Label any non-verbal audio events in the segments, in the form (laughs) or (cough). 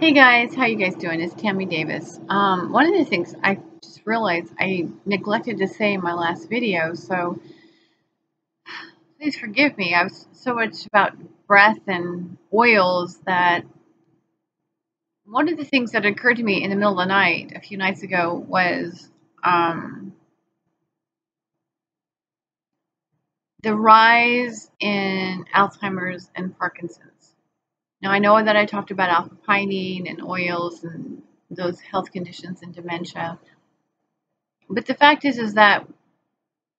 Hey guys, how you guys doing? It's Tammy Davis. Um, one of the things I just realized I neglected to say in my last video, so please forgive me. I was so much about breath and oils that one of the things that occurred to me in the middle of the night a few nights ago was um, the rise in Alzheimer's and Parkinson's. Now, I know that I talked about alpha pinene and oils and those health conditions and dementia. But the fact is, is that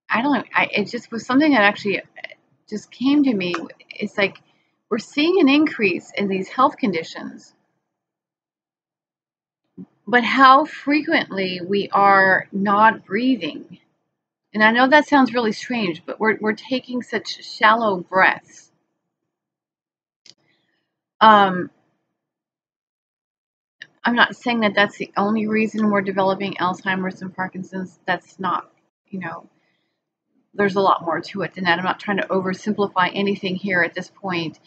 I don't know, I, it just was something that actually just came to me. It's like we're seeing an increase in these health conditions, but how frequently we are not breathing. And I know that sounds really strange, but we're, we're taking such shallow breaths um, I'm not saying that that's the only reason we're developing Alzheimer's and Parkinson's. That's not, you know, there's a lot more to it than that. I'm not trying to oversimplify anything here at this point.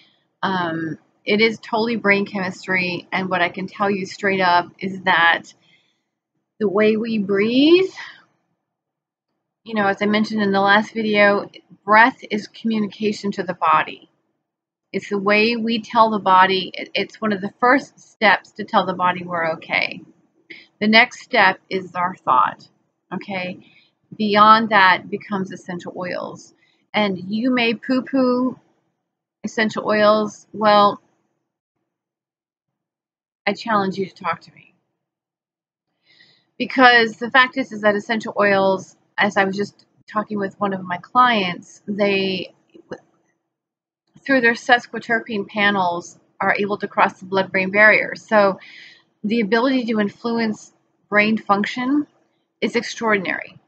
Um, it is totally brain chemistry, and what I can tell you straight up is that the way we breathe, you know, as I mentioned in the last video, breath is communication to the body. It's the way we tell the body, it's one of the first steps to tell the body we're okay. The next step is our thought, okay? Beyond that becomes essential oils. And you may poo poo essential oils. Well, I challenge you to talk to me. Because the fact is, is that essential oils, as I was just talking with one of my clients, they through their sesquiterpene panels are able to cross the blood-brain barrier. So the ability to influence brain function is extraordinary.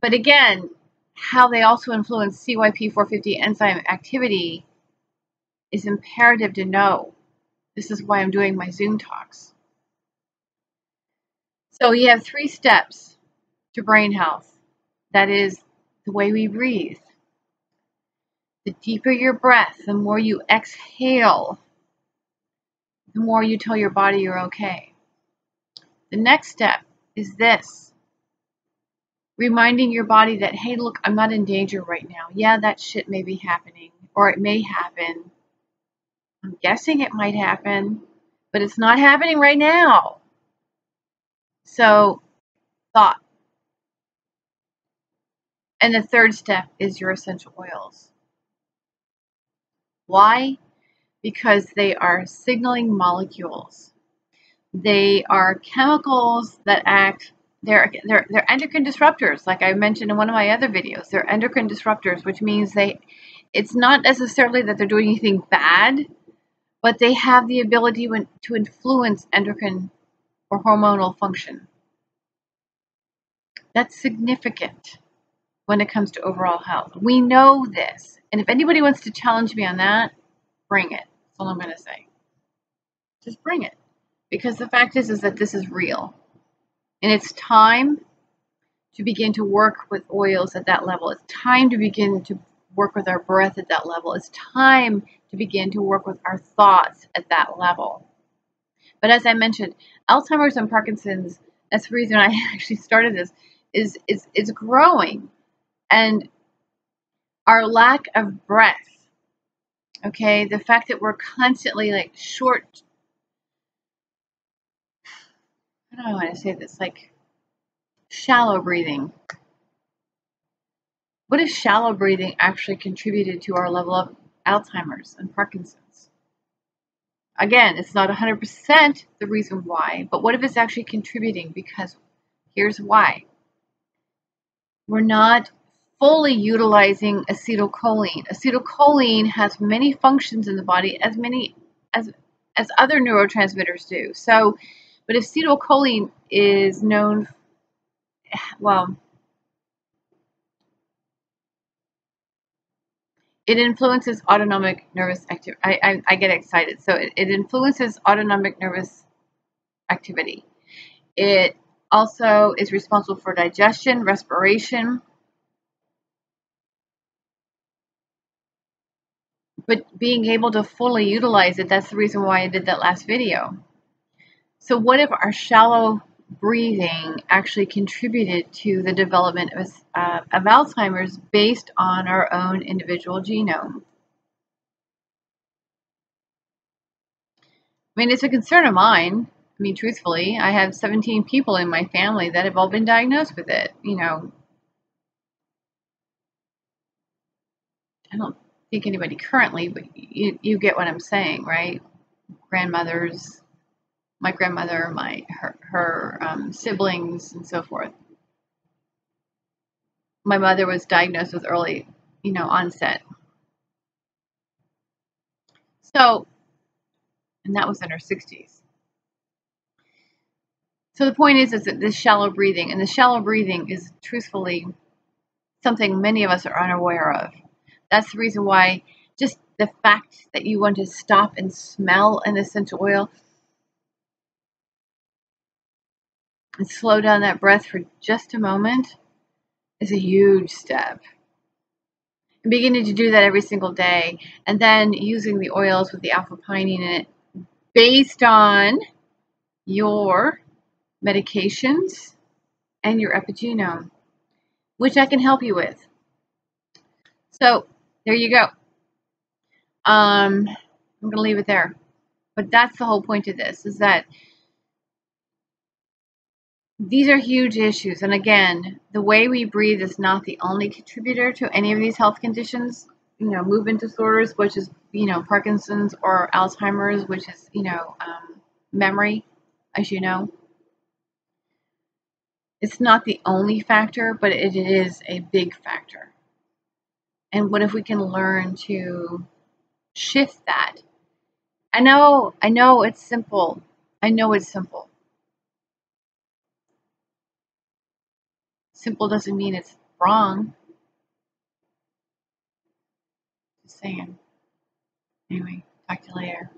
But again, how they also influence CYP450 enzyme activity is imperative to know. This is why I'm doing my Zoom talks. So you have three steps to brain health. That is the way we breathe, the deeper your breath, the more you exhale, the more you tell your body you're okay. The next step is this reminding your body that, hey, look, I'm not in danger right now. Yeah, that shit may be happening, or it may happen. I'm guessing it might happen, but it's not happening right now. So, thought. And the third step is your essential oils. Why? Because they are signaling molecules. They are chemicals that act, they're, they're, they're endocrine disruptors, like I mentioned in one of my other videos. They're endocrine disruptors, which means they, it's not necessarily that they're doing anything bad, but they have the ability to influence endocrine or hormonal function. That's significant when it comes to overall health. We know this. And if anybody wants to challenge me on that, bring it. That's all I'm going to say. Just bring it. Because the fact is, is that this is real. And it's time to begin to work with oils at that level. It's time to begin to work with our breath at that level. It's time to begin to work with our thoughts at that level. But as I mentioned, Alzheimer's and Parkinson's, that's the reason I (laughs) actually started this, is, is, is growing. And our lack of breath. Okay, the fact that we're constantly like short. How do I want to say this? Like shallow breathing. What if shallow breathing actually contributed to our level of Alzheimer's and Parkinson's? Again, it's not 100% the reason why, but what if it's actually contributing? Because here's why. We're not fully utilizing acetylcholine. Acetylcholine has many functions in the body as many as as other neurotransmitters do. So, but acetylcholine is known well it influences autonomic nervous activity. I, I, get excited. So it, it influences autonomic nervous activity. It also is responsible for digestion, respiration, but being able to fully utilize it, that's the reason why I did that last video. So what if our shallow breathing actually contributed to the development of, uh, of Alzheimer's based on our own individual genome? I mean, it's a concern of mine. I mean, truthfully, I have 17 people in my family that have all been diagnosed with it. You know, I don't think anybody currently, but you, you get what I'm saying, right? Grandmothers, my grandmother, my her, her um, siblings, and so forth. My mother was diagnosed with early, you know, onset. So, and that was in her 60s. So the point is, is that this shallow breathing, and the shallow breathing is truthfully something many of us are unaware of. That's the reason why just the fact that you want to stop and smell an essential oil and slow down that breath for just a moment is a huge step. And beginning to do that every single day, and then using the oils with the alpha pinene in it based on your medications and your epigenome, which I can help you with. So there you go. Um, I'm going to leave it there. But that's the whole point of this, is that these are huge issues. And again, the way we breathe is not the only contributor to any of these health conditions. You know, movement disorders, which is, you know, Parkinson's or Alzheimer's, which is, you know, um, memory, as you know. It's not the only factor, but it is a big factor. And what if we can learn to shift that? I know, I know it's simple. I know it's simple. Simple doesn't mean it's wrong. Just saying. Anyway, talk to you later.